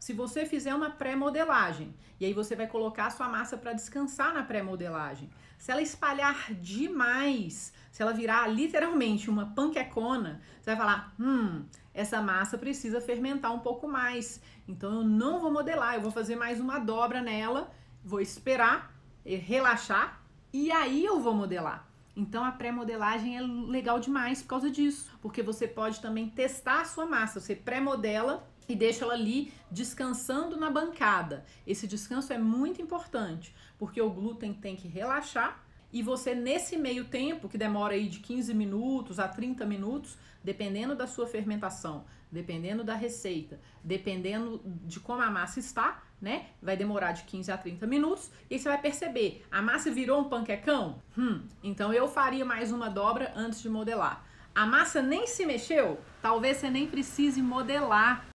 Se você fizer uma pré-modelagem, e aí você vai colocar a sua massa para descansar na pré-modelagem, se ela espalhar demais, se ela virar literalmente uma panquecona, você vai falar: hum, essa massa precisa fermentar um pouco mais. Então eu não vou modelar, eu vou fazer mais uma dobra nela, vou esperar eh, relaxar e aí eu vou modelar. Então a pré-modelagem é legal demais por causa disso, porque você pode também testar a sua massa. Você pré-modela e deixa ela ali descansando na bancada. Esse descanso é muito importante, porque o glúten tem que relaxar e você nesse meio tempo, que demora aí de 15 minutos a 30 minutos, dependendo da sua fermentação, dependendo da receita, dependendo de como a massa está, né? Vai demorar de 15 a 30 minutos e você vai perceber, a massa virou um panquecão? Hum, então eu faria mais uma dobra antes de modelar. A massa nem se mexeu? Talvez você nem precise modelar